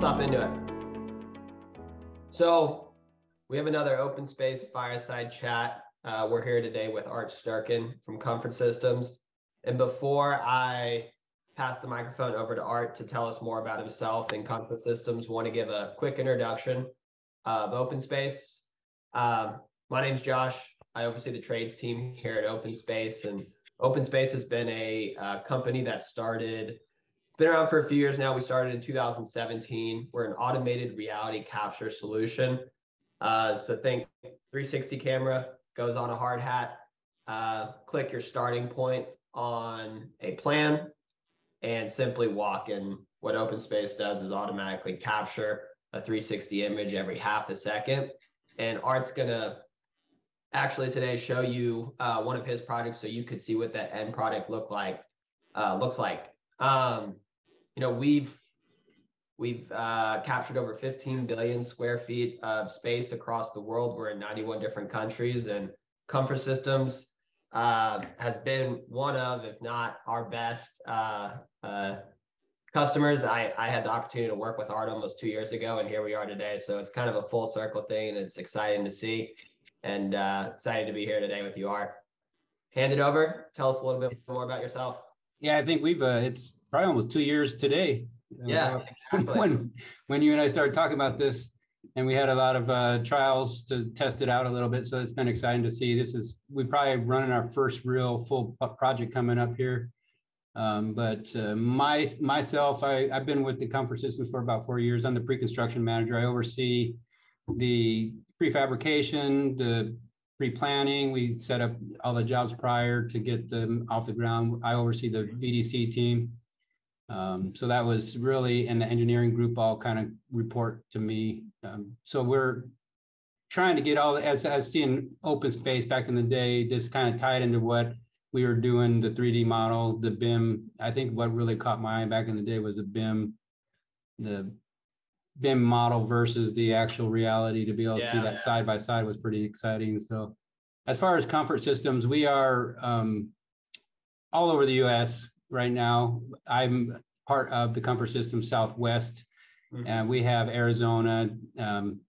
let's hop into it. So we have another open space fireside chat. Uh, we're here today with Art Sterken from Comfort Systems. And before I pass the microphone over to Art to tell us more about himself and Comfort Systems, want to give a quick introduction of Open Space. Um, my name's Josh. I oversee the trades team here at Open Space, and Open Space has been a uh, company that started been around for a few years now. We started in 2017. We're an automated reality capture solution. Uh, so think 360 camera goes on a hard hat. Uh, click your starting point on a plan and simply walk in. What OpenSpace does is automatically capture a 360 image every half a second. And Art's gonna actually today show you uh, one of his projects so you could see what that end product look like uh, looks like. Um, you know, we've we've uh, captured over 15 billion square feet of space across the world. We're in 91 different countries, and Comfort Systems uh, has been one of, if not our best uh, uh, customers. I, I had the opportunity to work with Art almost two years ago, and here we are today. So it's kind of a full circle thing, and it's exciting to see, and uh, excited to be here today with you, Art. Hand it over. Tell us a little bit more about yourself. Yeah, I think we've uh, it's probably almost two years today. Yeah, exactly. when when you and I started talking about this, and we had a lot of uh, trials to test it out a little bit. So it's been exciting to see. This is we probably running our first real full project coming up here. Um, but uh, my myself, I, I've been with the Comfort Systems for about four years. I'm the pre-construction manager. I oversee the prefabrication, the pre-planning. We set up all the jobs prior to get them off the ground. I oversee the VDC team. Um, so that was really, and the engineering group all kind of report to me. Um, so we're trying to get all, as, as seeing open space back in the day, this kind of tied into what we were doing, the 3D model, the BIM. I think what really caught my eye back in the day was the BIM, the BIM model versus the actual reality to be able to yeah, see that yeah. side by side was pretty exciting. So as far as comfort systems, we are um, all over the US right now. I'm part of the Comfort System Southwest, mm-hmm. and we have Arizona, um,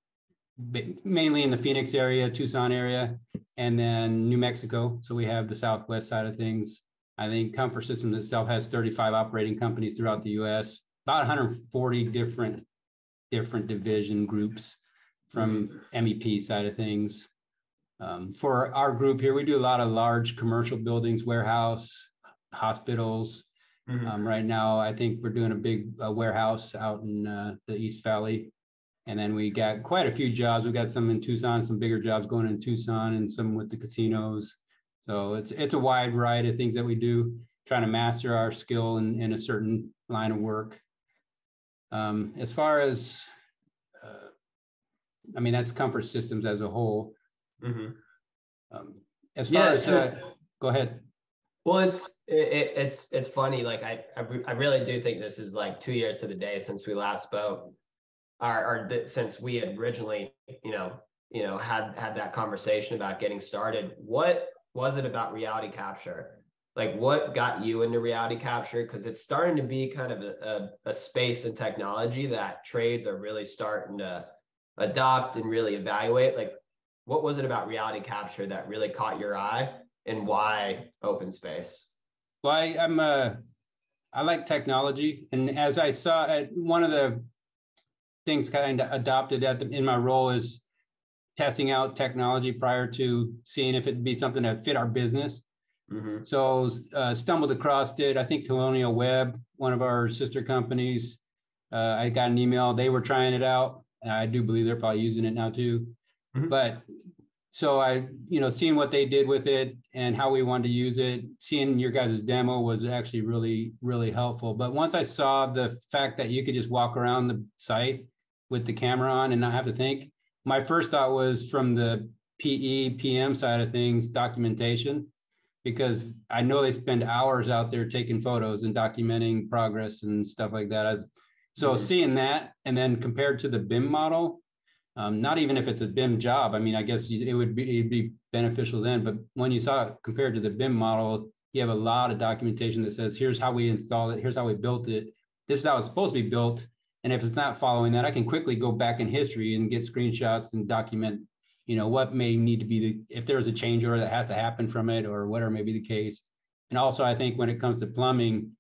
mainly in the Phoenix area, Tucson area, and then New Mexico. So we have the Southwest side of things. I think Comfort Systems itself has 35 operating companies throughout the U.S. About 140 different different division groups from. MEP side of things. Um, for our group here, we do a lot of large commercial buildings, warehouse, hospitals. Mm-hmm. Um, right now, I think we're doing a big uh, warehouse out in uh, the East Valley. And then we got quite a few jobs. We got some in Tucson, some bigger jobs going in Tucson, and some with the casinos. So it's it's a wide variety of things that we do, trying to master our skill in, in a certain line of work. Um, as far as, uh, I mean, that's comfort systems as a whole. Mm-hmm. Um, as far yeah, as, uh, go ahead. Well, it's it, it's it's funny. Like I, I, I really do think this is like two years to the day since we last spoke, or, or th- since we had originally, you know, you know, had had that conversation about getting started. What was it about reality capture? Like, what got you into reality capture? Because it's starting to be kind of a, a, a space and technology that trades are really starting to adopt and really evaluate. Like, what was it about reality capture that really caught your eye? and why open space? Well, I, I'm uh, I like technology, and as I saw, at one of the things kind of adopted at the, in my role is testing out technology prior to seeing if it'd be something that fit our business. Mm-hmm. So uh, stumbled across it. I think Colonial Webb, one of our sister companies. Uh, I got an email. They were trying it out. I do believe they're probably using it now too. Mm-hmm. But so I, you know, seeing what they did with it and how we wanted to use it, seeing your guys' demo was actually really, really helpful. But once I saw the fact that you could just walk around the site with the camera on and not have to think, my first thought was from the PE, PM side of things, documentation, because I know they spend hours out there taking photos and documenting progress and stuff like that. As so mm-hmm. seeing that and then compared to the BIM model, um, not even if it's a BIM job. I mean, I guess it would be it'd be beneficial then. But when you saw it compared to the BIM model, you have a lot of documentation that says, "Here's how we installed it. Here's how we built it. This is how it's supposed to be built." And if it's not following that, I can quickly go back in history and get screenshots and document, you know, what may need to be the, if there's a change order that has to happen from it or whatever may be the case. And also, I think when it comes to plumbing,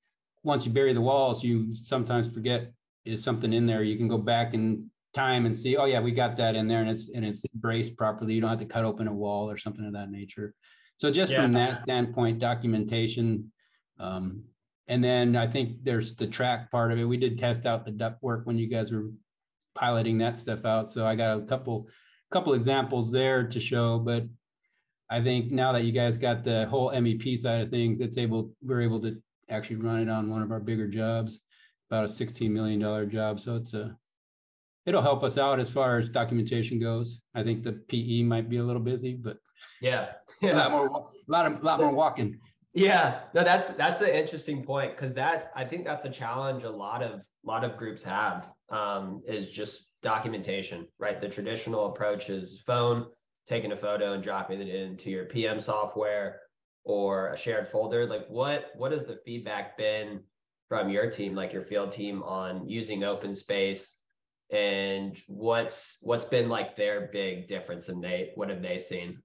once you bury the walls, you sometimes forget is something in there. You can go back in time and see, oh yeah, we got that in there and it's and it's braced properly. You don't have to cut open a wall or something of that nature. So just from that standpoint, documentation. Um, and then I think there's the track part of it. We did test out the duct work when you guys were piloting that stuff out. So I got a couple, couple examples there to show, but I think now that you guys got the whole MEP side of things, it's able, we're able to actually run it on one of our bigger jobs, about a sixteen million dollar job. So it's a, it'll help us out as far as documentation goes. I think the PE might be a little busy, but Yeah. a lot Yeah. more, a lot of, lot more walking. Yeah. No, that's that's an interesting point because that I think that's a challenge a lot of lot of groups have um, is just documentation, right? The traditional approach is phone, taking a photo and dropping it into your PM software or a shared folder. Like what what has the feedback been from your team, like your field team on using open space? And what's what's been like their big difference and they what have they seen?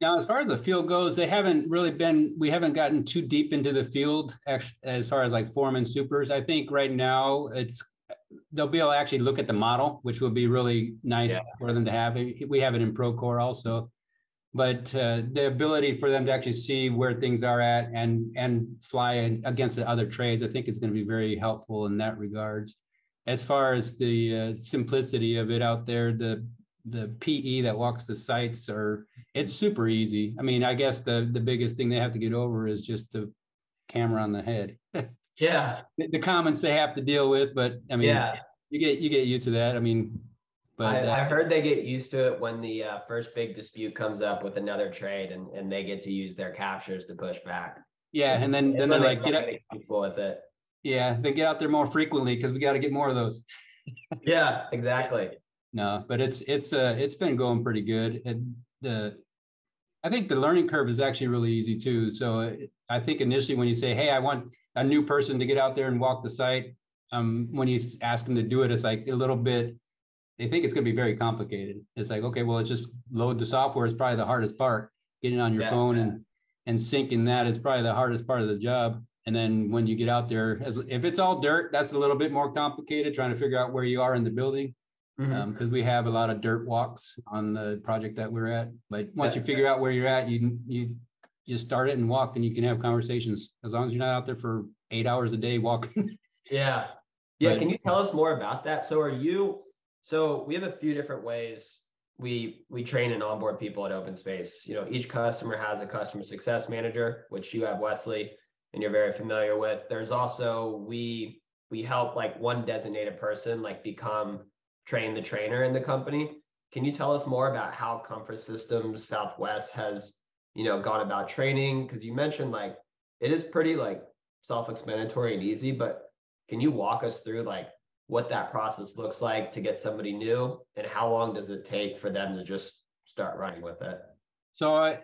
Now, as far as the field goes, they haven't really been, we haven't gotten too deep into the field as far as like foreman supers. I think right now it's, they'll be able to actually look at the model, which will be really nice Yeah. for them to have. We have it in Procore also. But uh, the ability for them to actually see where things are at and, and fly against the other trades, I think is going to be very helpful in that regards. As far as the uh, simplicity of it out there, the, the PE that walks the sites are, it's super easy. I mean, I guess the, the biggest thing they have to get over is just the camera on the head. Yeah. The, the comments they have to deal with, but I mean, Yeah. you get, you get used to that. I mean, but I, uh, I heard they get used to it when the uh, first big dispute comes up with another trade and, and they get to use their captures to push back. yeah, and then, It's then they're like, get start out, getting comfortable with it. Yeah, they get out there more frequently because we got to get more of those. Yeah, exactly. No, but it's, it's, uh, it's been going pretty good. And the, I think the learning curve is actually really easy too. So I think initially when you say, hey, I want a new person to get out there and walk the site, um, when you ask them to do it, it's like a little bit, they think it's gonna be very complicated. It's like, okay, well, it's just load the software is probably the hardest part. Getting on your Yeah. phone and, and syncing that is probably the hardest part of the job. And then when you get out there, as, if it's all dirt, that's a little bit more complicated, trying to figure out where you are in the building. Mhm. Um, because we have a lot of dirt walks on the project that we're at, but once you figure out where you're at, you, you just start it and walk and you can have conversations, as long as you're not out there for eight hours a day walking. Yeah. Yeah. But- Can you tell us more about that? So are you, so we have a few different ways we, we train and onboard people at open space. You know, each customer has a customer success manager, which you have Wesley and you're very familiar with. There's also, we, we help like one designated person like become train the trainer in the company. Can you tell us more about how Comfort Systems Southwest has, you know, gone about training? Because you mentioned like it is pretty like self-explanatory and easy, but can you walk us through like what that process looks like to get somebody new and how long does it take for them to just start running with it? So I,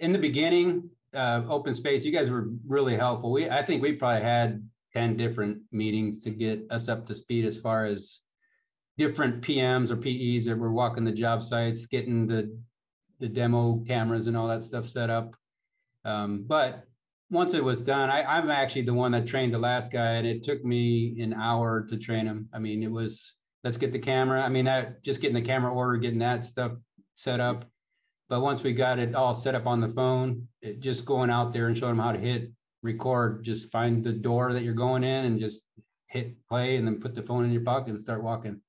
in the beginning, uh, open space, you guys were really helpful. We, I think we probably had ten different meetings to get us up to speed as far as different PMs or PEs that were walking the job sites, getting the, the demo cameras and all that stuff set up. Um, but once it was done, I, I'm actually the one that trained the last guy and it took me an hour to train him. I mean, it was, let's get the camera. I mean, that, just getting the camera order, getting that stuff set up. But once we got it all set up on the phone, it just going out there and showing them how to hit record, just find the door that you're going in and just hit play and then put the phone in your pocket and start walking.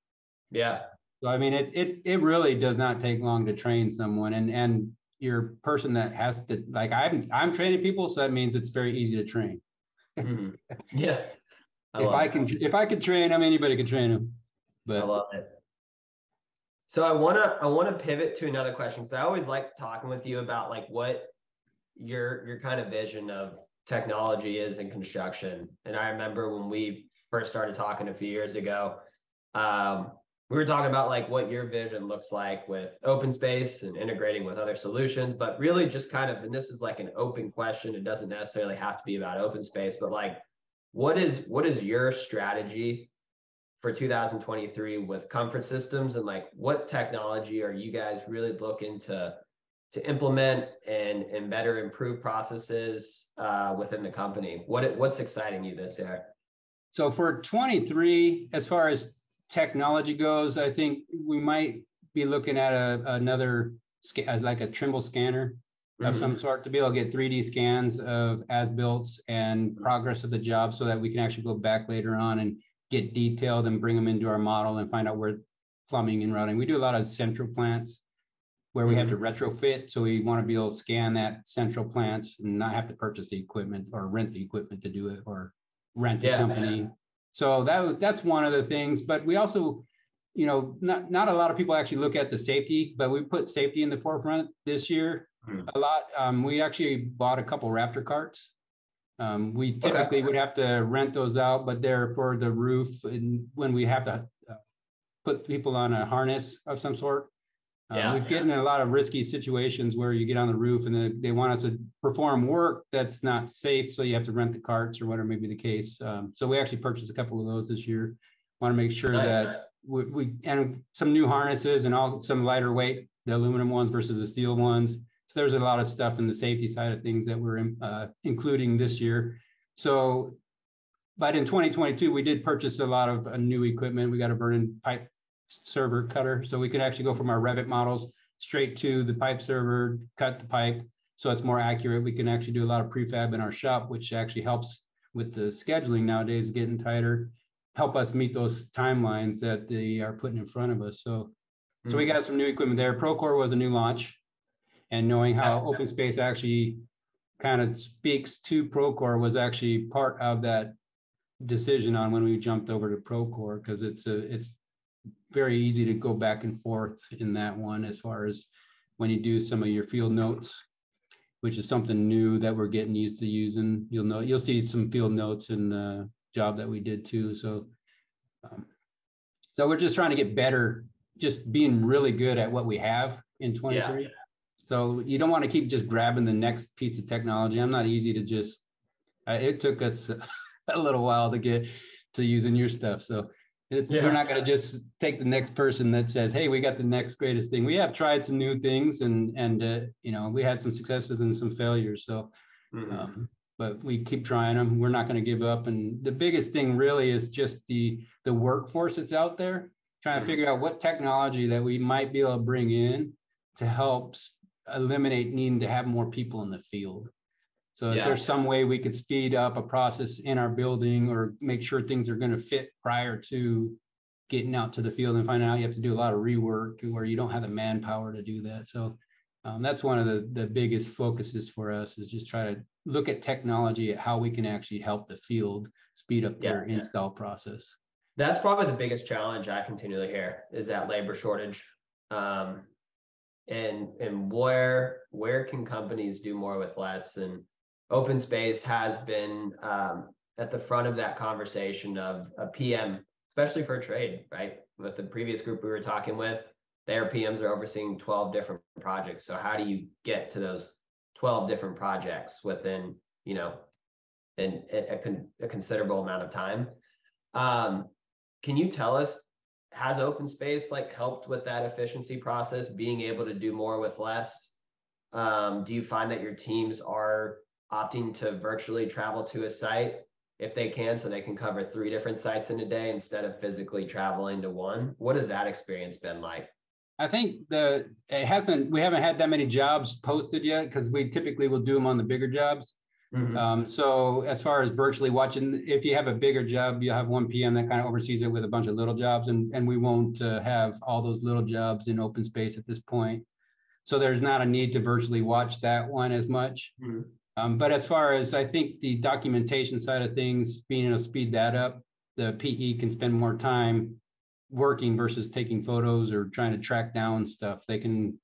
Yeah. So I mean, it it it really does not take long to train someone and and your person that has to like I'm I'm training people, so that means it's very easy to train. Mhm. Yeah. if I can if I could train them, anybody can train them. But I love it. So I wanna I wanna pivot to another question because I always like talking with you about like what your your kind of vision of technology is in construction. And I remember when we first started talking a few years ago, um, we were talking about like what your vision looks like with open space and integrating with other solutions, but really just kind of, and this is like an open question. It doesn't necessarily have to be about open space, but like what is what is your strategy for 2023 with comfort systems and like what technology are you guys really looking to to implement and and better improve processes uh, within the company? What what's exciting you this year? So for 23, as far as technology goes, I think we might be looking at a, another like a Trimble scanner of mm-hmm. some sort to be able to get 3D scans of as built and progress of the job so that we can actually go back later on and get detailed and bring them into our model and find out where plumbing and routing. We do a lot of central plants where we have to mm-hmm. retrofit. So we want to be able to scan that central plant and not have to purchase the equipment or rent the equipment to do it or rent yeah, a company. Man. So that that's one of the things. But we also, you know, not not a lot of people actually look at the safety, but we put safety in the forefront this year mm. a lot. Um, we actually bought a couple Raptor carts um, we typically would have to rent those out, but they're for the roof and when we have to uh, put people on a harness of some sort. Uh, yeah, we've yeah. gotten in a lot of risky situations where you get on the roof and they, they want us to perform work that's not safe. So you have to rent the carts or whatever may be the case. Um, so we actually purchased a couple of those this year. Want to make sure nice. that we, we, and some new harnesses and all some lighter weight, the aluminum ones versus the steel ones. So there's a lot of stuff in the safety side of things that we're uh, including this year. So, but in 2022, we did purchase a lot of uh, new equipment. We got a burn-in pipe server cutter, so we could actually go from our Revit models straight to the pipe server, cut the pipe, so it's more accurate. We can actually do a lot of prefab in our shop, which actually helps with the scheduling nowadays getting tighter, help us meet those timelines that they are putting in front of us. So, mm-hmm. so we hmm. got some new equipment there. Procore was a new launch and knowing how open space actually kind of speaks to Procore was actually part of that decision on when we jumped over to Procore because it's a it's very easy to go back and forth in that one as far as when you do some of your field notes which is something new that we're getting used to using. You'll know you'll see some field notes in the job that we did too so um, so we're just trying to get better just being really good at what we have in 23 yeah. So you don't want to keep just grabbing the next piece of technology. I'm not easy to just. Uh, it took us a little while to get to using your stuff. So it's, yeah. we're not going to just take the next person that says, "Hey, we got the next greatest thing." We have tried some new things, and and uh, you know we had some successes and some failures. So, mm-hmm. um, but we keep trying them. We're not going to give up. And the biggest thing really is just the the workforce that's out there, trying to mm-hmm. figure out what technology that we might be able to bring in to help eliminate needing to have more people in the field. So is yeah. there some way we could speed up a process in our building or make sure things are going to fit prior to getting out to the field and finding out you have to do a lot of rework where you don't have the manpower to do that. So um, that's one of the, the biggest focuses for us is just try to look at technology at how we can actually help the field speed up their yeah, install process. That's probably the biggest challenge I continually hear is that labor shortage. Um, and and where where can companies do more with less? And open space has been um, at the front of that conversation of a pm especially for trade right? With the previous group we were talking with their pms are overseeing 12 different projects. So how do you get to those 12 different projects within you know in a, a, a considerable amount of time? Um, can you tell us has open space like helped with that efficiency process being able to do more with less? Um, do you find that your teams are opting to virtually travel to a site if they can so they can cover three different sites in a day instead of physically traveling to one? What has that experience been like? I think the it hasn't we haven't had that many jobs posted yet because we typically will do them on the bigger jobs Mm-hmm. Um, so as far as virtually watching, if you have a bigger job, you have one PM that kind of oversees it with a bunch of little jobs, and and we won't uh, have all those little jobs in open space at this point. So there's not a need to virtually watch that one as much. Mm-hmm. Um, but as far as I think the documentation side of things, being able to speed that up, the PE can spend more time working versus taking photos or trying to track down stuff. They can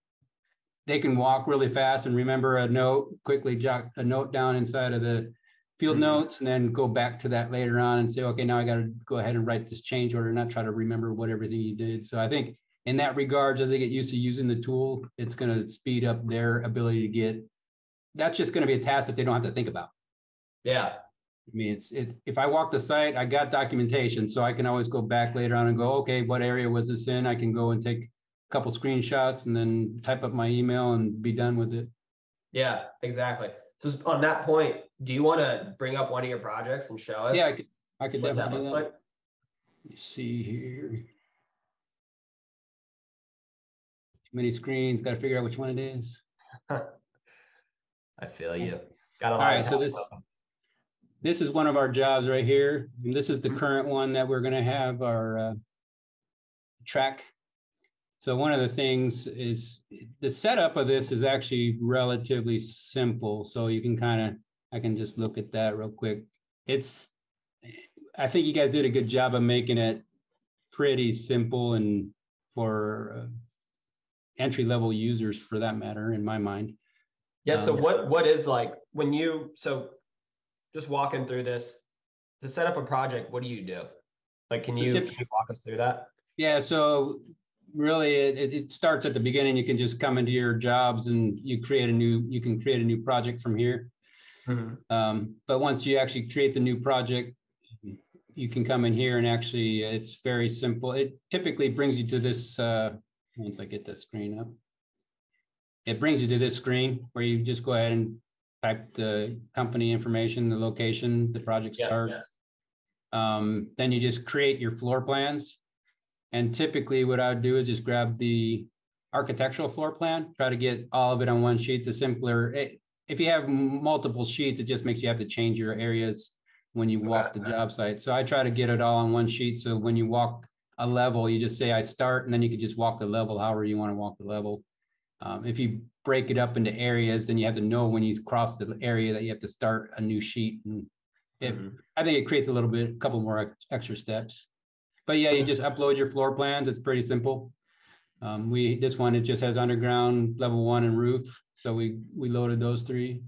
they can walk really fast and remember a note, quickly jot a note down inside of the field mm-hmm. notes and then go back to that later on and say, okay, now I got to go ahead and write this change order, not try to remember what everything you did. So I think in that regards, as they get used to using the tool, it's going to speed up their ability to get, that's just going to be a task that they don't have to think about. Yeah. I mean, it's, it, if I walk the site, I got documentation, so I can always go back later on and go, okay, what area was this in? I can go and take couple screenshots and then type up my email and be done with it. Yeah, exactly. So on that point, do you want to bring up one of your projects and show us? Yeah, I could, I could what that definitely do that. like? Let me see here. Too many screens, gotta figure out which one it is. I feel you. Got a All lot. right, of so this-. This is one of our jobs right here. and This is the Mhm. current one that we're gonna have our uh, track. So one of the things is, the setup of this is actually relatively simple, so you can kind of, I can just look at that real quick. It's, I think you guys did a good job of making it pretty simple and for uh, entry-level users for that matter, in my mind. Yeah, so um, what, what is like, when you, so just walking through this, to set up a project, what do you do? Like, can So you, can you walk us through that? Yeah, so really, it, it- starts at the beginning. You can just come into your jobs and you create a new, you can create a new project from here. Um, but once you actually create the new project, you can come in here and actually, it's very simple. It typically brings you to this, uh, once I get the screen up. It brings you to this screen where you just go ahead and type the company information, the location, the project Yeah, start. yeah. Um, then you just create your floor plans. And typically what I would do is just grab the architectural floor plan, try to get all of it on one sheet, the simpler. eh, If you have multiple sheets, it just makes you have to change your areas when you walk the job site. So I try to get it all on one sheet. So when you walk a level, you just say I start and then you can just walk the level however you want to walk the level. Um, if you break it up into areas, then you have to know when you cross the area that you have to start a new sheet and it, Mhm. I think it creates a little bit, a couple more ex- extra steps. But yeah, you just upload your floor plans. It's pretty simple. Um, we, this one, it just has underground, level one and roof. So we, we loaded those three.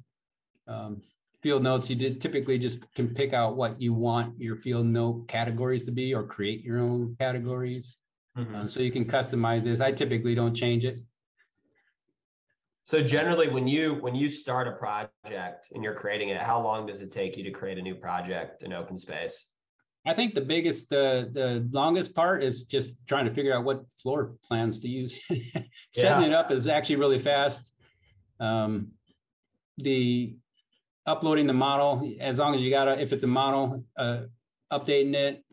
Um, field notes, you did typically just can pick out what you want your field note categories to be or create your own categories. Mhm. Um, so you can customize this. I typically don't change it. So generally, when you, when you start a project and you're creating it, how long does it take you to create a new project in open space? I think the biggest, the, the longest part is just trying to figure out what floor plans to use. Setting it up is actually really fast. Um, the uploading the model, as long as you got, a if it's a model, uh, updating it.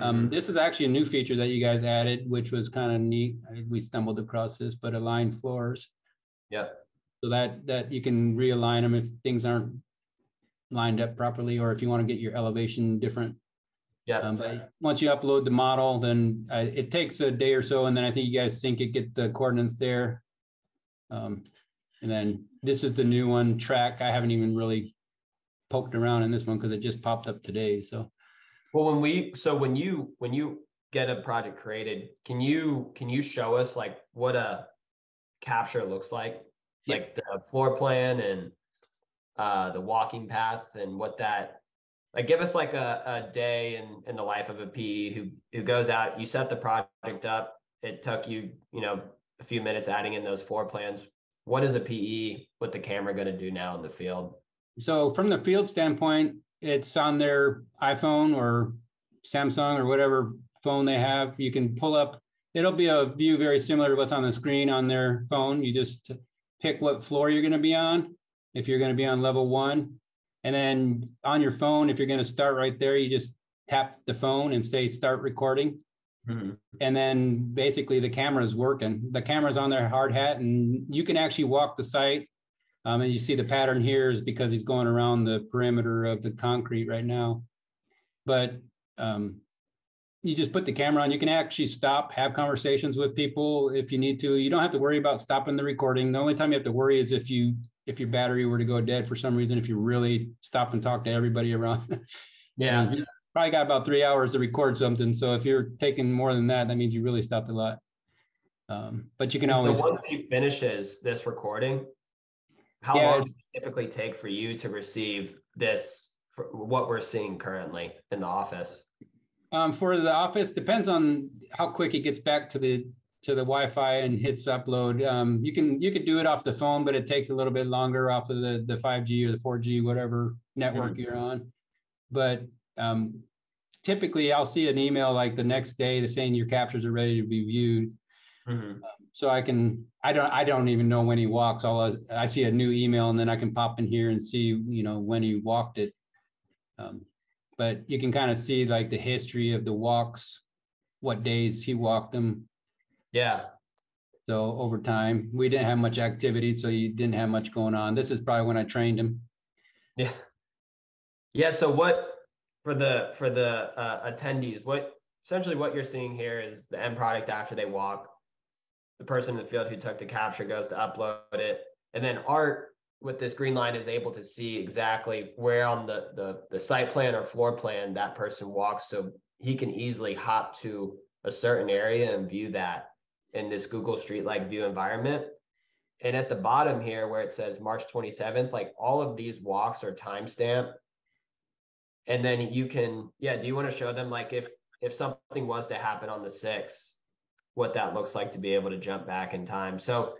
Um, Mhm. this is actually a new feature that you guys added, which was kind of neat. I- We stumbled across this, but align floors. Yeah. So that, that you can realign them if things aren't lined up properly, or if you want to get your elevation different. Yep. Um, but once you upload the model, then uh, it takes a day or so, and then I think you guys sync it, get the coordinates there. Um, and then this is the new one track. I haven't even really poked around in this one because it just popped up today. So Well, when we, so when you, when you get a project created, can you, can you show us like what a capture looks like? Yep. Like the floor plan and uh, the walking path and what that, like, give us like a, a day in, in the life of a PE who, who goes out, you set the project up. It took you, you know, a few minutes adding in those floor plans. What is a PE with the camera gonna do now in the field? So from the field standpoint, it's on their iPhone or Samsung or whatever phone they have. You can pull up, it'll be a view very similar to what's on the screen on their phone. You just pick what floor you're gonna be on. If you're gonna be on level one. And then on your phone, if you're gonna start right there, you just tap the phone and say, start recording. And then basically the camera is working. The camera's on their hard hat and you can actually walk the site. Um, and you see the pattern here is because he's going around the perimeter of the concrete right now. But um, you just put the camera on, you can actually stop, have conversations with people if you need to. You don't have to worry about stopping the recording. The only time you have to worry is if you, if your battery were to go dead for some reason, if you really stop and talk to everybody around. Yeah. You Probably got about three hours to record something. So if you're taking more than that, that means you really stopped a lot. Um, but you can So always, once he finishes this recording, how Yeah, long does it typically take for you to receive this, for what we're seeing currently in the office? um, for the office, depends on how quick it gets back to the, to the Wi-Fi and hits upload. Um, you can, you can do it off the phone, but it takes a little bit longer off of the, the five G or the four G, whatever network you're on. but um, typically I'll see an email like the next day saying your captures are ready to be viewed. Mhm. So I can, I don't, I don't even know when he walks. All I, I see a new email and then I can pop in here and see, you know, when he walked it. Um, But you can kind of see like the history of the walks, what days he walked them. Yeah, So over time, we didn't have much activity, so you didn't have much going on. This is probably when I trained him. yeah. Yeah, so what, for the, for the uh, attendees, what, essentially what you're seeing here is the end product after they walk. The person in the field who took the capture goes to upload it, and then Art with this green line is able to see exactly where on the, the, the site plan or floor plan that person walks, so he can easily hop to a certain area and view that in this Google Street-like view environment. And at the bottom here where it says March twenty-seventh, like all of these walks are timestamped. And then you can, yeah, do you want to show them like if, if something was to happen on the sixth, what that looks like to be able to jump back in time? So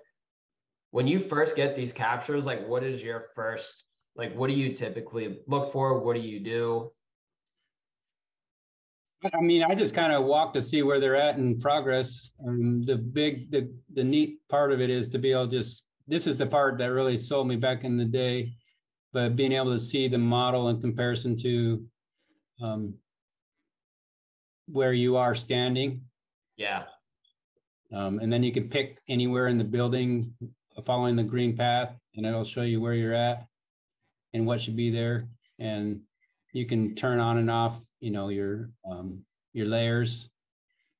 when you first get these captures, like what is your first, like what do you typically look for? What do you do? I mean, I just kind of walk to see where they're at in progress. Um, the big, the, the neat part of it is to be able to just, this is the part that really sold me back in the day. But being able to see the model in comparison to um, where you are standing. Yeah, Um, and then you can pick anywhere in the building, following the green path, and it'll show you where you're at and what should be there. And you can turn on and off, you know, your, um, your layers.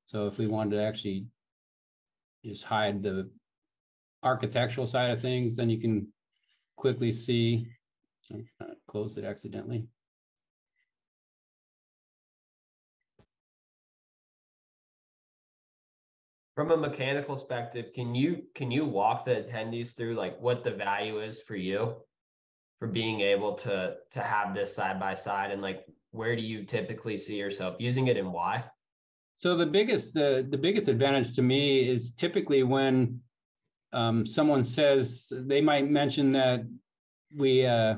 So if we wanted to actually just hide the architectural side of things, then you can quickly see. I Closed it accidentally. from a mechanical perspective, can you, can you walk the attendees through like what the value is for you? For being able to, to have this side by side and like, where do you typically see yourself using it and why? So the biggest, the, the biggest advantage to me is typically when um, someone says, they might mention that we uh,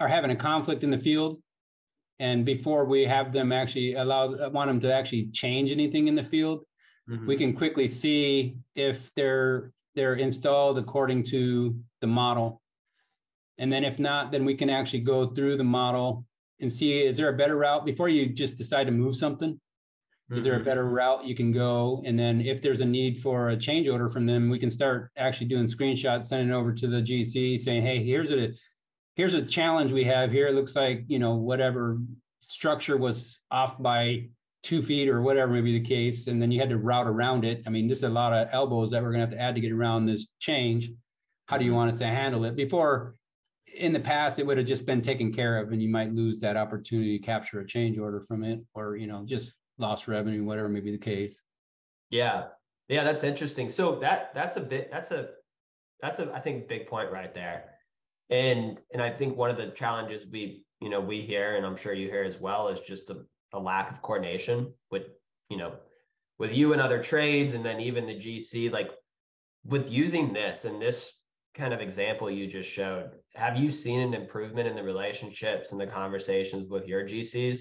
are having a conflict in the field. And before we have them actually allow, want them to actually change anything in the field, we can quickly see if they're, they're installed according to the model. And then if not, then we can actually go through the model and see, is there a better route before you just decide to move something? Is there a Mhm. better route you can go? And then if there's a need for a change order from them, we can start actually doing screenshots, sending over to the GC saying, hey, here's a, here's a challenge we have here. It looks like, you know, whatever structure was off by two feet or whatever may be the case, and then you had to route around it. I mean, this is a lot of elbows that we're gonna have to add to get around this change. How do you want us to handle it? Before, in the past, it would have just been taken care of and you might lose that opportunity to capture a change order from it, or, you know, just lost revenue, whatever may be the case. Yeah, yeah, that's interesting. So that, that's a bit, that's a, that's a, I think, big point right there. And, and I think one of the challenges we, you know, we hear, and I'm sure you hear as well, is just a, a lack of coordination with, you know, with you and other trades, and then even the GC, like with using this and this kind of example you just showed, have you seen an improvement in the relationships and the conversations with your GCs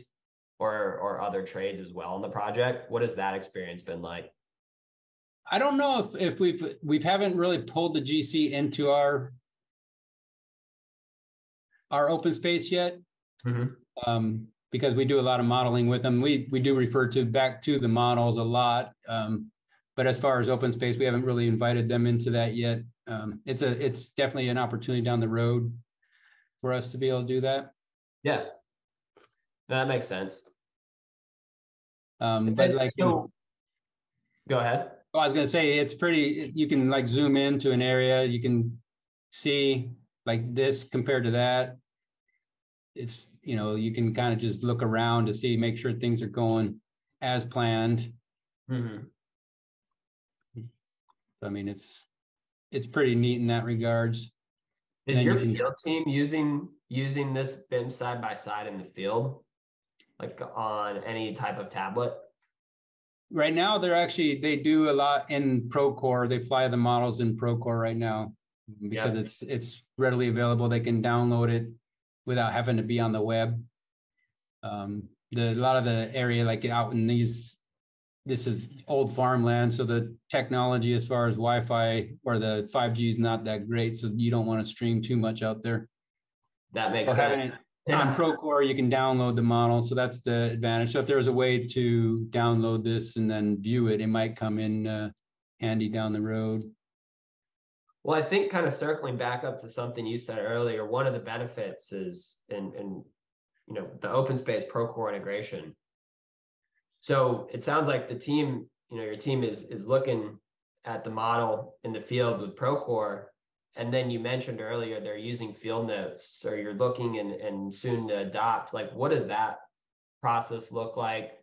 or, or other trades as well in the project? What has that experience been like? I don't know if, if we've, we haven't really pulled the GC into our our open space yet. Mhm. Um, because we do a lot of modeling with them. We, we do refer to back to the models a lot. Um, but as far as open space, we haven't really invited them into that yet. Um, it's a, it's definitely an opportunity down the road for us to be able to do that. Yeah. That makes sense. Um, but like, so- Go ahead. Well, I was gonna say, it's pretty, you can like zoom into an area, you can see like this compared to that. It's, you know, you can kind of just look around to see, make sure things are going as planned. Mhm. I mean, it's, it's pretty neat in that regards. Is Then your you can- field team using, using this BIM side by side in the field? Like on any type of tablet? Right now, they're actually, they do a lot in Procore. They fly the models in Procore right now. Because it's, it's readily available. They can download it. without having to be on the web. Um, the, a lot of the area like out in these, this is old farmland, so the technology as far as Wi-Fi or the five G is not that great, so you don't want to stream too much out there. That makes So sense. on Procore, you can download the model, so that's the advantage. So if there was a way to download this and then view it, it might come in uh, handy down the road. Well, I think kind of circling back up to something you said earlier, one of the benefits is in, in, you know, the open space Procore integration. So it sounds like the team, you know, your team is, is looking at the model in the field with Procore. And then you mentioned earlier, they're using field notes or you're looking and, and soon to adopt, like, what does that process look like?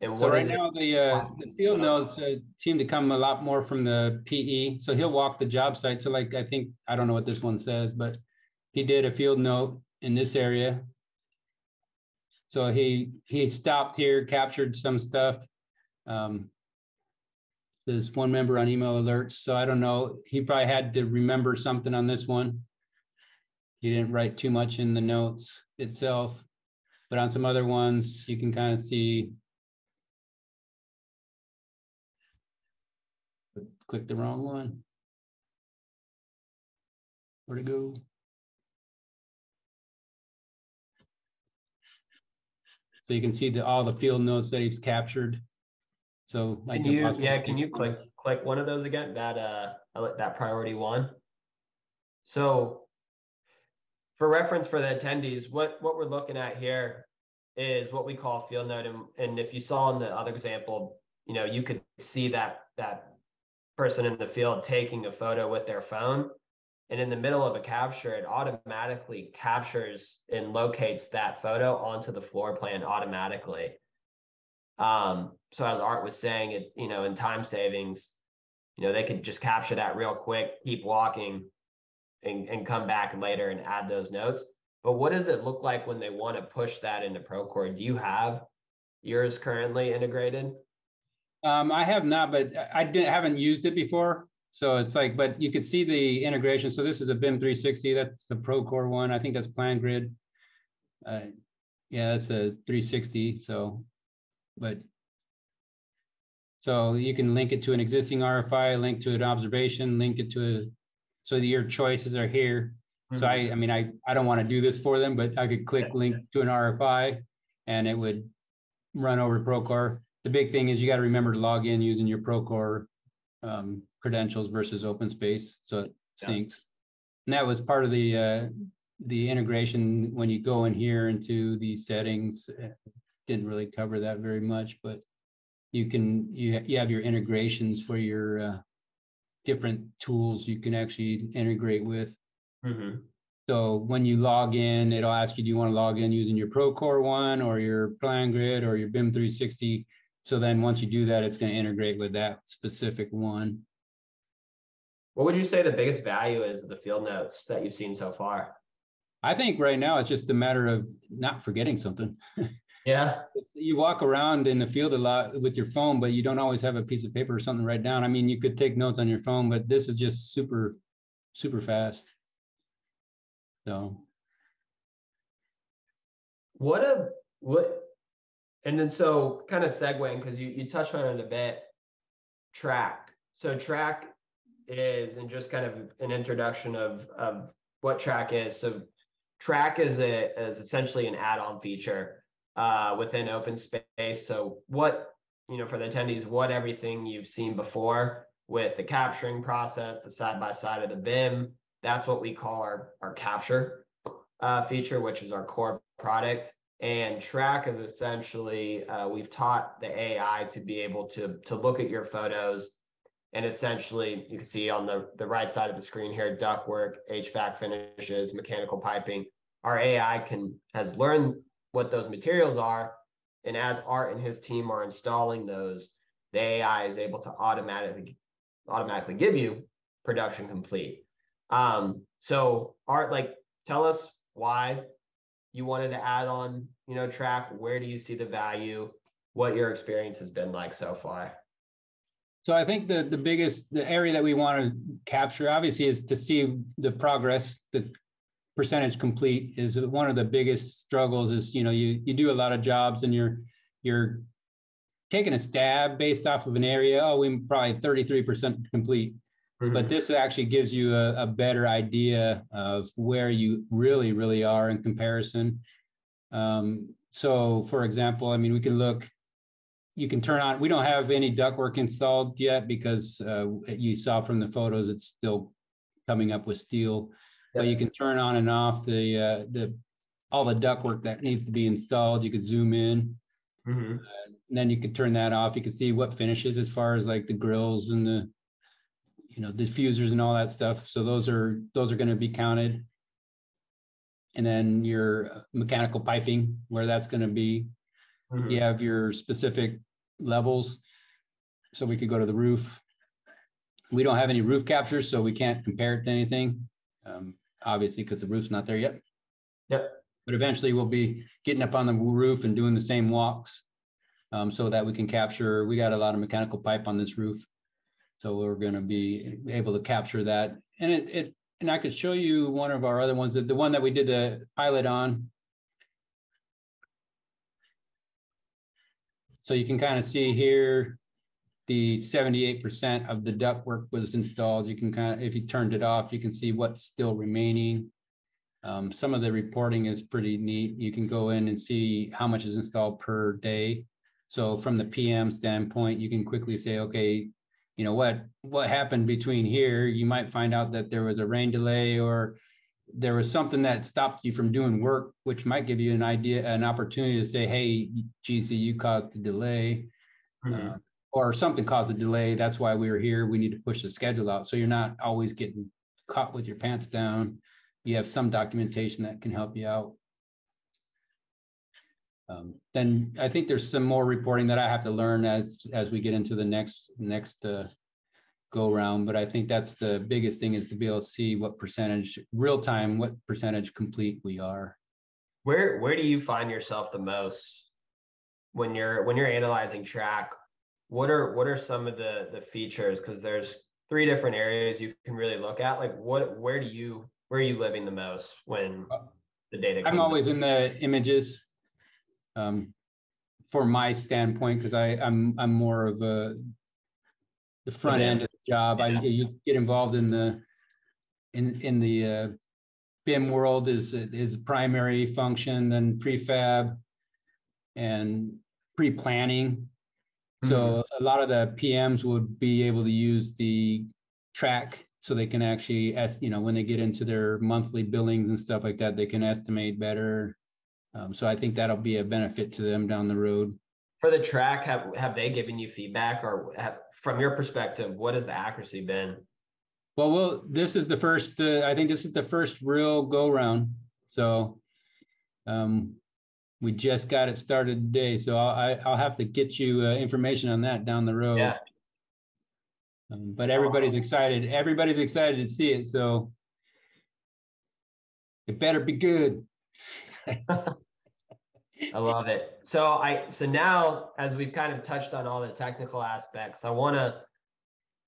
And So what right now, the, uh, the field notes uh, seem to come a lot more from the PE. So he'll walk the job site. So like, I think, I don't know what this one says, but he did a field note in this area. So he, he stopped here, captured some stuff. Um, There's one member on email alerts, so I don't know. He probably had to remember something on this one. He didn't write too much in the notes itself. But on some other ones, you can kind of see click the wrong one. Where to go? So you can see the, all the field notes that he's captured. So. like Can you, yeah, can you click, click one of those again, that, uh, that priority one? So for reference for the attendees, what, what we're looking at here is what we call field note. And, and if you saw in the other example, you know, you could see that, that person in the field taking a photo with their phone. And in the middle of a capture, it automatically captures and locates that photo onto the floor plan automatically. Um, so as Art was saying, it, you know, in time savings, you know, they could just capture that real quick, keep walking and, and come back later and add those notes. But what does it look like when they want to push that into Procore? Do you have yours currently integrated? Um, I have not, but I- didn't, haven't used it before. So it's like, but you could see the integration. So this is a BIM three sixty, that's the Procore one. I think that's PlanGrid. Uh, yeah, that's a three sixty, so, but. So you can link it to an existing RFI, link to an observation, link it to a, so your choices are here. So I, I mean, I, I don't want to do this for them, but I could click link to an RFI and it would run over Procore. The big thing is you got to remember to log in using your Procore um, credentials versus open space, so it Yeah. syncs. And that was part of the, uh, the integration when you go in here into the settings. uh, Didn't really cover that very much, but you can, you, you have your integrations for your uh, different tools you can actually integrate with. Mhm. So when you log in, it'll ask you, do you want to log in using your Procore one or your PlanGrid or your BIM three sixty? So then once you do that, it's going to integrate with that specific one. What would you say the biggest value is of the field notes that you've seen so far? I think right now it's just a matter of not forgetting something. Yeah. It's, you walk around in the field a lot with your phone, but you don't always have a piece of paper or something to write down. I mean, you could take notes on your phone, but this is just super, super fast. So. What a what and then so kind of segueing because you you touched on it a bit track. So track is and just kind of an introduction of of what track is. So track is a is essentially an add-on feature uh within open space. So what you know for the attendees what everything you've seen before with the capturing process the side by side of the bim that's what we call our our capture uh, feature, which is our core product. And track is essentially, uh, we've taught the AI to be able to, to look at your photos. And essentially, you can see on the, the right side of the screen here, ductwork, HVAC finishes, mechanical piping. Our AI can has learned what those materials are. And as Art and his team are installing those, the AI is able to automatically automatically give you production complete. Um, so Art, like tell us why you wanted to add on, you know, track. Where do you see the value? What your experience has been like so far? So I think the the biggest the area that we want to capture obviously is to see the progress, the percentage complete is one of the biggest struggles is, you know, you, you do a lot of jobs and you're, you're taking a stab based off of an area. Oh, we're probably 33% complete. But Mhm. this actually gives you a, a better idea of where you really, really are in comparison. Um, so for example, I mean, we can look, you can turn on, we don't have any ductwork installed yet because uh, you saw from the photos, it's still coming up with steel. But you can turn on and off the, uh, the, all the ductwork that needs to be installed. You could zoom in. Mhm. And then you could turn that off. You can see what finishes as far as like the grills and the, you know, diffusers and all that stuff. So those are, those are gonna be counted. And then your mechanical piping, where that's gonna be. Mhm. You have your specific levels. So we could go to the roof. We don't have any roof captures, so we can't compare it to anything. Um, obviously, because the roof's not there yet. Yep. But eventually we'll be getting up on the roof and doing the same walks. Um, so that we can capture, we got a lot of mechanical pipe on this roof. So we're gonna be able to capture that. And it, it, and I could show you one of our other ones, that the one that we did the pilot on. So you can kind of see here, the seventy-eight percent of the ductwork was installed. You can kind of, if you turned it off, you can see what's still remaining. Um, some of the reporting is pretty neat. You can go in and see how much is installed per day. So from the PM standpoint, you can quickly say, okay, you know what, what happened between here? You might find out that there was a rain delay or there was something that stopped you from doing work, which might give you an idea, an opportunity to say, hey, GC, you caused the delay. Mhm. uh, Or something caused a delay. That's why we were here. We need to push the schedule out. So you're not always getting caught with your pants down. You have some documentation that can help you out. Um, Then I think there's some more reporting that I have to learn as, as we get into the next, next uh, go round, but I think that's the biggest thing is to be able to see what percentage, real time, what percentage complete we are. Where where do you find yourself the most when you're when you're analyzing track? What are what are some of the the features? Because there's three different areas you can really look at. Like what where do you where are you living the most when Uh, the data? I'm always in the images. Um, for my standpoint, because I, I'm, I'm more of a. The front end of the job, I, you get involved in the. In, in the, uh. BIM world is, is primary function, then prefab. And pre-planning. So a lot of the PMs would be able to use the track. So they can actually, as, you know, when they get into their monthly billings and stuff like that, they can estimate better. Um, so I think that'll be a benefit to them down the road. For the track, have have they given you feedback or have, from your perspective, what has the accuracy been? Well, well, this is the first, uh, I think this is the first real go round, so. Um, we just got it started today, so I'll, I, I'll have to get you, uh, information on that down the road. Yeah. Um, But everybody's excited, everybody's excited to see it, so. It better be good. I love it. So I so now as we've kind of touched on all the technical aspects, I want to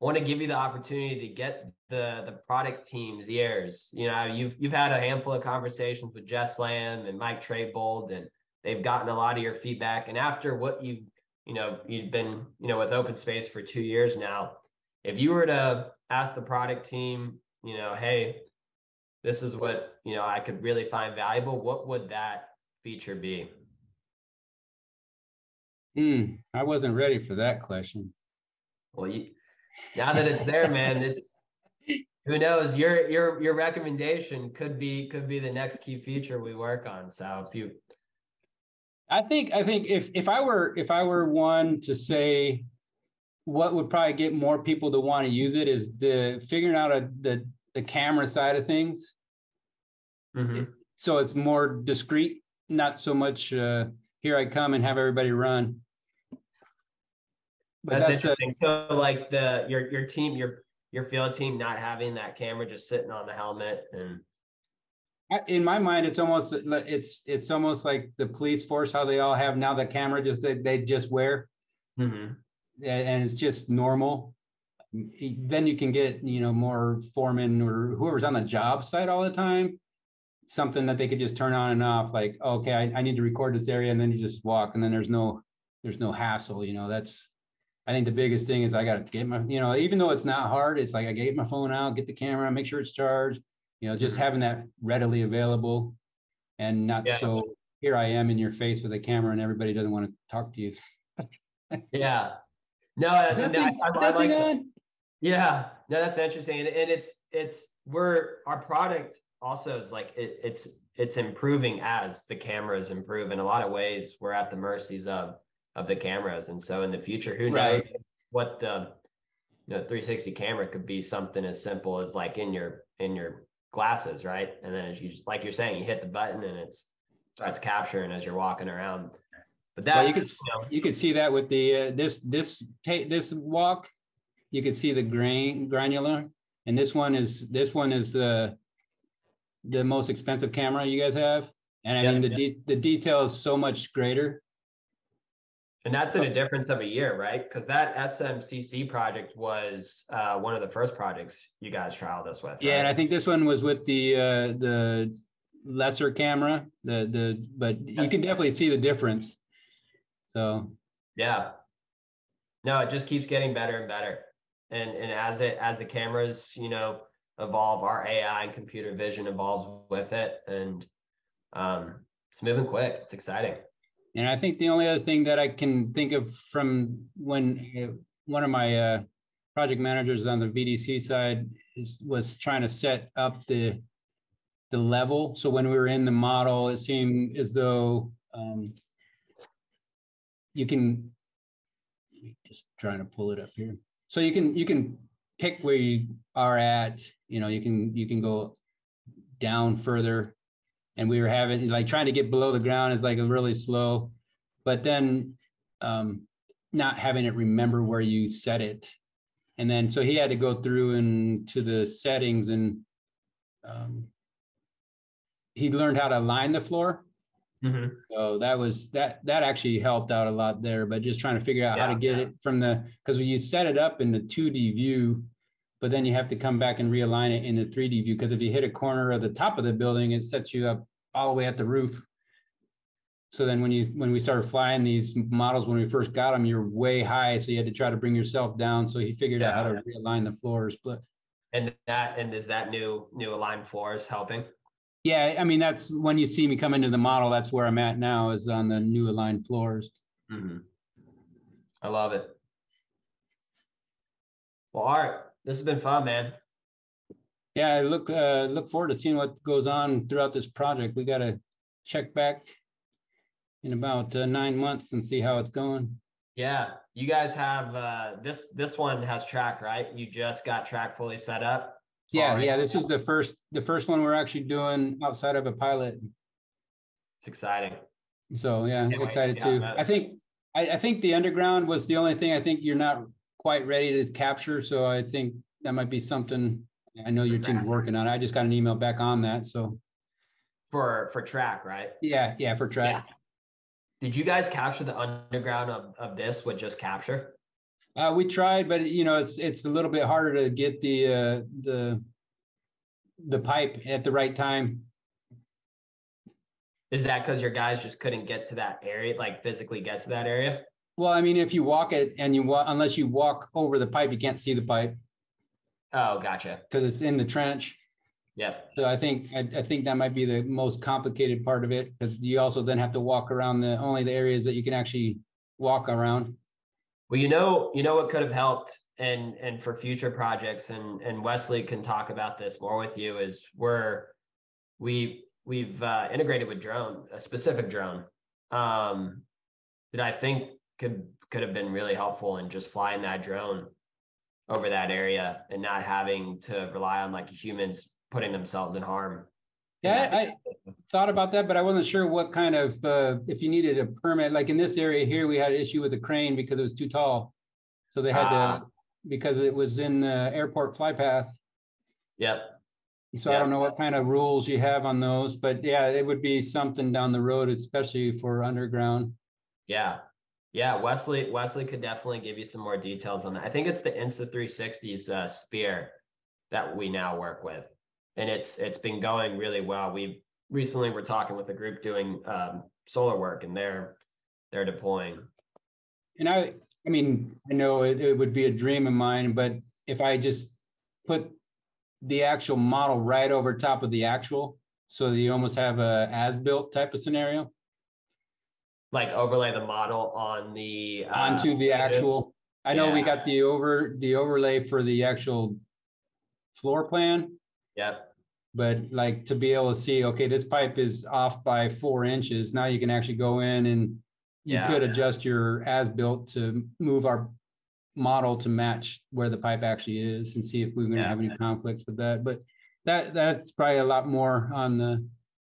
want to give you the opportunity to get the the product team's ears. You know, you've you've had a handful of conversations with Jess Lamb and Mike Traybold, and they've gotten a lot of your feedback. And after what you you know you've been you know with OpenSpace for two years now, if you were to ask the product team, you know, hey, this is what you know I could really find valuable. What would that feature be? Hmm, I wasn't ready for that question. Well, you, now that it's there, man, it's who knows. Your your your recommendation could be could be the next key feature we work on. So if you I think, I think if, if I were, if I were one to say. What would probably get more people to want to use it is the figuring out a, the, the camera side of things. Mhm. So it's more discreet, not so much, uh, here I come and have everybody run. But that's, that's, a- interesting. So like the your your team your your field team not having that camera just sitting on the helmet and in my mind, it's almost, li- it's, it's almost like the police force, how they all have now the camera just, they, they just wear. Mhm. and it's just normal. Then you can get, you know, more foreman or whoever's on the job site all the time. something that they could just turn on and off, like, okay, I, I need to record this area and then you just walk and then there's no, there's no hassle, you know, that's. I think the biggest thing is I gotta get my, you know, even though it's not hard, it's like I get my phone out, get the camera, make sure it's charged. You know, just Mhm. having that readily available. And not Yeah. so, here I am in your face with a camera and everybody doesn't want to talk to you. Yeah. No, I, Is that no, I- thing- I- I that like that. Yeah, no, that's interesting, and, and it's it's we're our product also is like it, it's it's improving as the cameras improve. In a lot of ways, we're at the mercies of of the cameras, and so in the future, who knows what the you know 360 camera could be something as simple as like in your in your glasses, right? And then as you like you're saying, you hit the button and it's starts capturing as you're walking around. But that's Well, you could, you know, you could see that with the, uh, this, this, take this walk, you could see the grain granular. And this one is, this one is the, the most expensive camera you guys have. And I Yeah, mean, the yeah. de- the detail is so much greater. And that's in a difference of a year, right? Because that SMCC project was uh, one of the first projects you guys trialed this with. Yeah, and I think this one was with the, uh, the lesser camera, the, the, but you can definitely see the difference. So, Yeah. No, it just keeps getting better and better. And and as it as the cameras, you know, evolve, our AI and computer vision evolves with it. And um it's moving quick. It's exciting. And I think the only other thing that I can think of from when uh, one of my uh, project managers on the VDC side is, was trying to set up the the level. So when we were in the model, it seemed as though um, you can just trying to pull it up here. So you can you can pick where you are at. You know, you can you can go down further and we were having like trying to get below the ground is like really slow but then um not having it remember where you set it. And then so he had to go through and to the settings and um he learned how to line the floor. So that was that that actually helped out a lot there but just trying to figure out how to get yeah. it from the because when you set it up in the 2d view but then you have to come back and realign it in the 3d view because if you hit a corner of the top of the building it sets you up all the way at the roof. So then when you when we started flying these models when we first got them you're way high so you had to try to bring yourself down. So he figured out how to realign the floors but And that and is that new new aligned floors helping? yeah i mean that's when you see me come into the model that's where i'm at now is on the new aligned floors. Mm-hmm. I love it. Well, Art, this has been fun, man. Yeah, I look, uh, look forward to seeing what goes on throughout this project. We gotta check back in about uh, nine months and see how it's going. Yeah, you guys have uh this this one has track, right? You just got track fully set up. Yeah, yeah, this is the first, the first one we're actually doing outside of a pilot. It's exciting. So, yeah, Can't to excited it too. I think, I, I think the underground was the only thing I think you're not quite ready to capture. So I think that might be something, I know your team's working on. I just got an email back on that. So, For for track, right? yeah, yeah, for track. Did you guys capture the underground of, of this with just capture? Uh, we tried, but you know, it's, it's a little bit harder to get the, uh, the, the pipe at the right time. Is that because your guys just couldn't get to that area, like physically get to that area? Well, I mean, if you walk it and you walk, unless you walk over the pipe, you can't see the pipe Oh, gotcha. because it's in the trench. Yep. So I think, I, I think that might be the most complicated part of it because you also then have to walk around the, only the areas that you can actually walk around. Well, you know, you know what could have helped and and for future projects and and Wesley can talk about this more with you is we're we we've uh, integrated with drone, a specific drone. Um that I think could could have been really helpful in just flying that drone over that area and not having to rely on like humans putting themselves in harm. Yeah, I thought about that, but I wasn't sure what kind of, uh, if you needed a permit, like in this area here, we had an issue with the crane because it was too tall. So they had Ah. to, because it was in the airport fly path. Yep. So I don't know what kind of rules you have on those, but yeah, it would be something down the road, especially for underground. Yeah. Yeah, Wesley Wesley could definitely give you some more details on that. I think it's the Insta 360's uh, Sphere that we now work with. And it's it's been going really well. We've recently we're talking with a group doing um, solar work and they're they're deploying. And I, I mean, I know it, it would be a dream of mine, but if I just put the actual model right over top of the actual, so you almost have a as-built type of scenario Like overlay the model on the uh, onto the actual. I know we got the over, the overlay for the actual floor plan, Yep. but like to be able to see, okay, this pipe is off by four inches. Now you can actually go in and you Yeah. could adjust your as-built to move our model to match where the pipe actually is and see if we're gonna Yeah. have any conflicts with that. But that, that's probably a lot more on the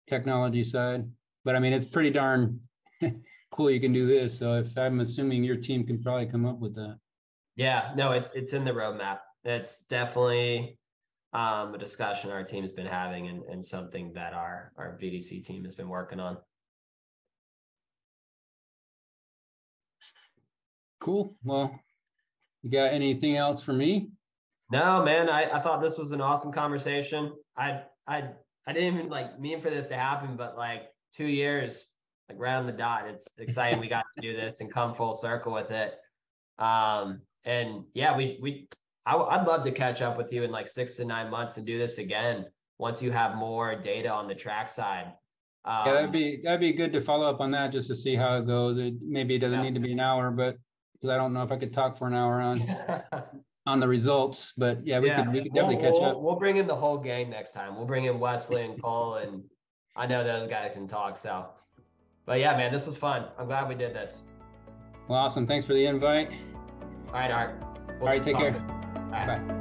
technology side. But I mean, it's pretty darn cool you can do this. So if I'm assuming your team can probably come up with that. Yeah, no, it's it's in the roadmap. It's definitely um, a discussion our team's been having and, and something that our our VDC team has been working on. Cool. Well, you got anything else for me? No, man, I, I thought this was an awesome conversation. I I I didn't even like mean for this to happen, but like two years, like on the dot. It's exciting we got to do this and come full circle with it. Um, and yeah, we we I, would love to catch up with you in like six to nine months and do this again once you have more data on the track side. Um, Yeah, that'd be, that'd be good to follow up on that just to see how it goes. It maybe it doesn't Yeah. need to be an hour, but because I don't know if I could talk for an hour on, on the results, but yeah, we Yeah, could, we could we'll- definitely catch we'll- up. We'll bring in the whole gang next time. We'll bring in Wesley and Cole and I know those guys can talk, so. But yeah, man, this was fun. I'm glad we did this. Well, awesome. Thanks for the invite. All right, Art. We'll All right, take talk care. soon. All right. Bye.